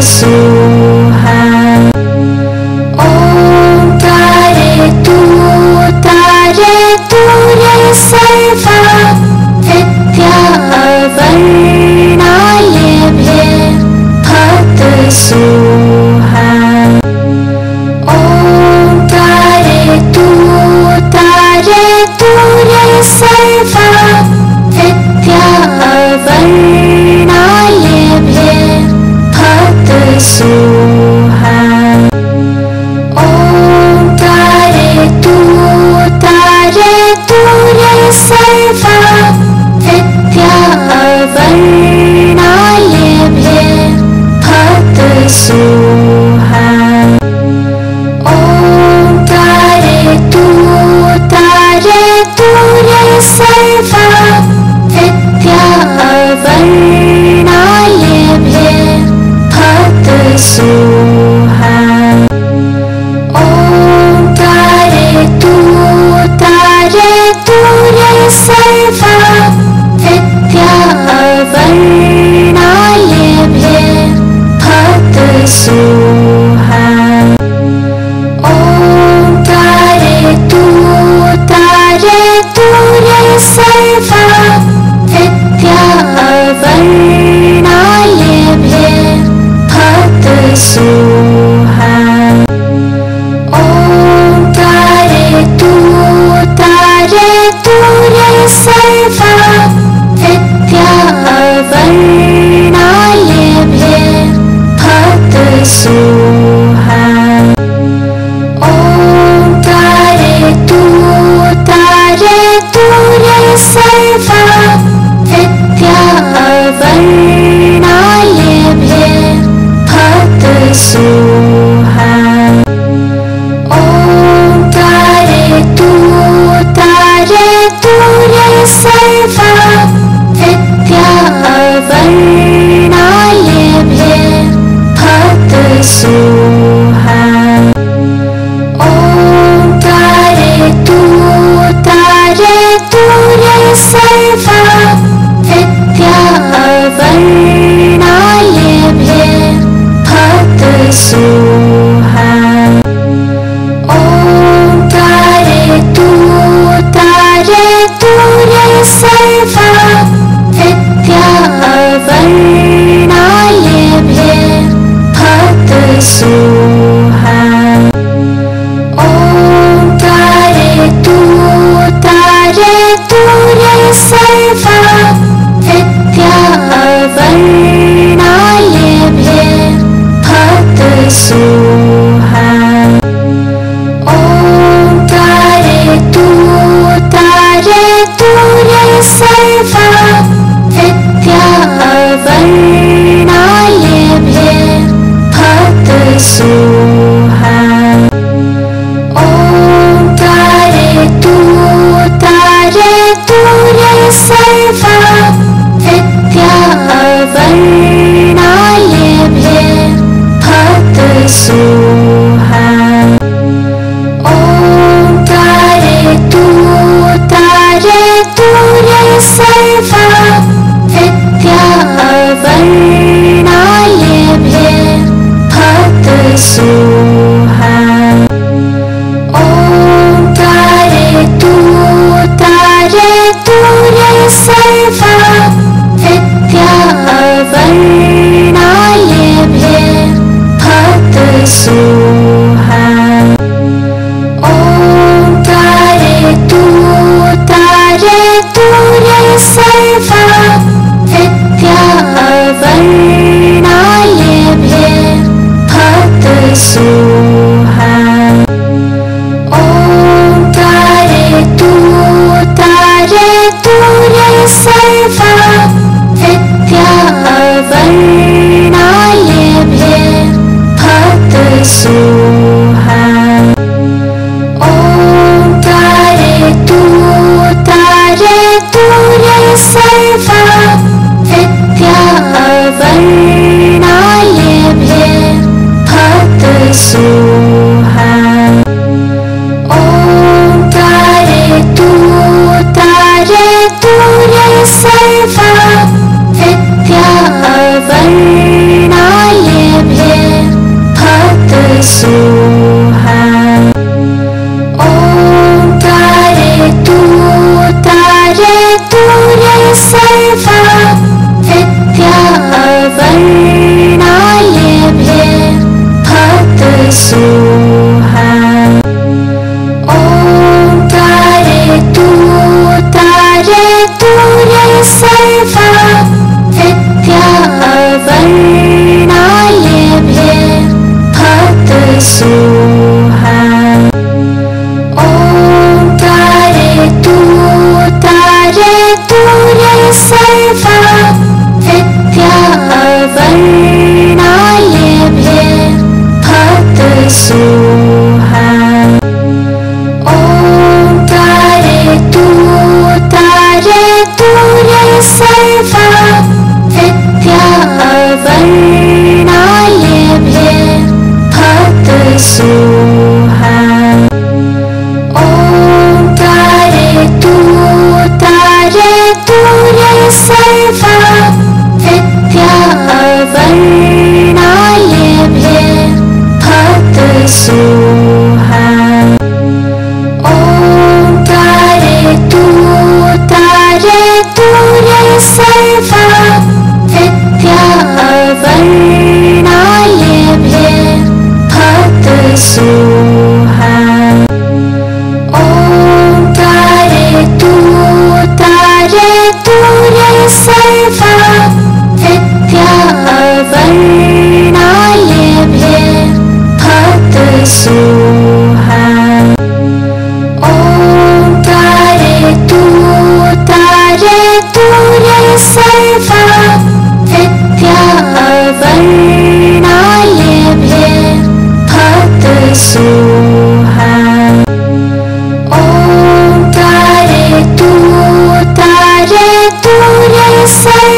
coração. 生活会变好。soul. save us.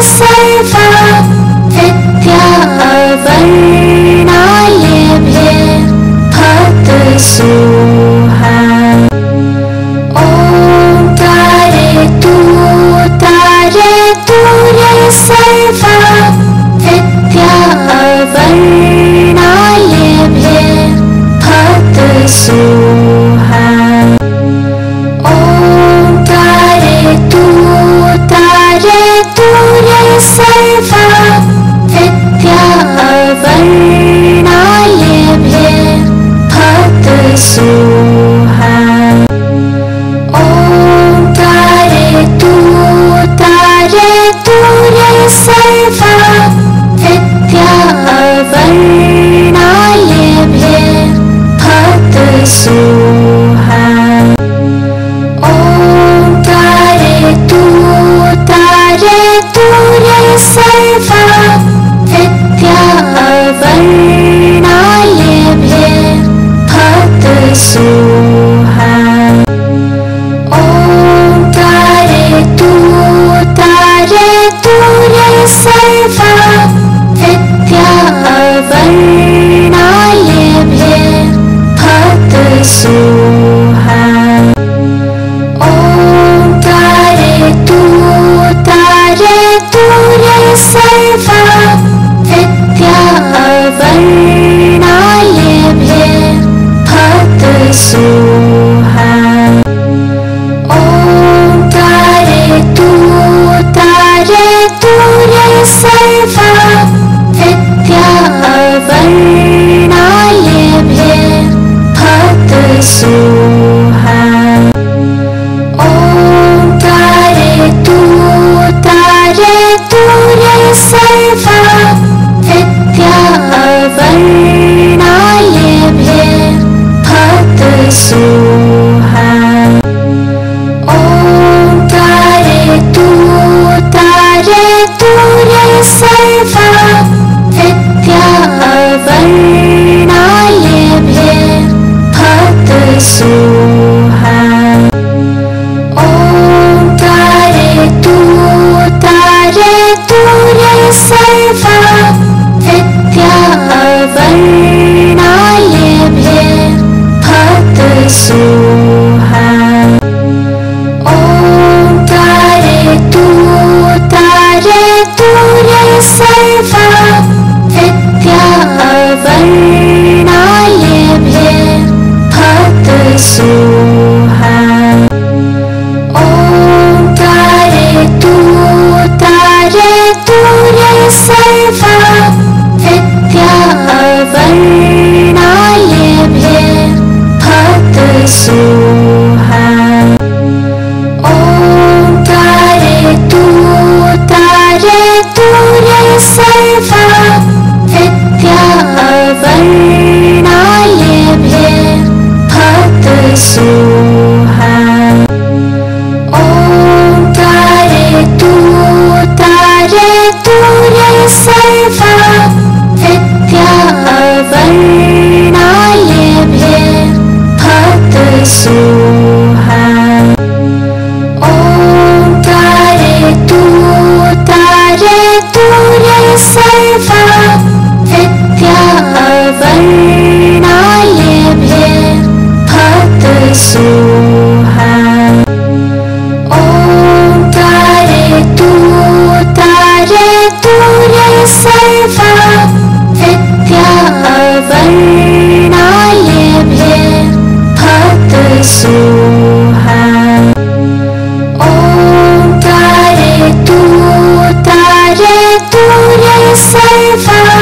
Savior far Oh. far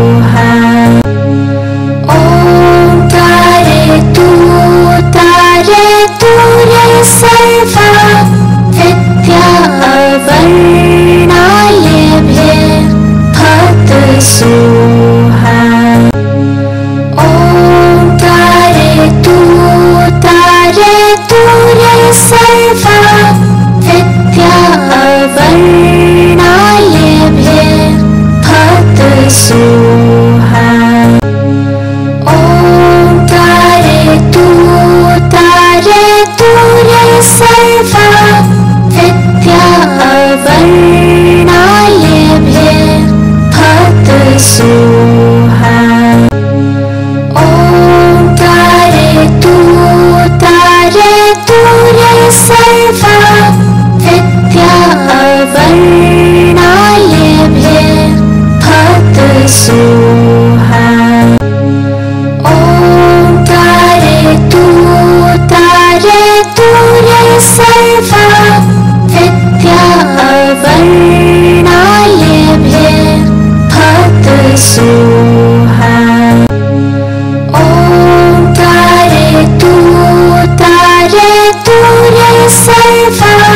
远方。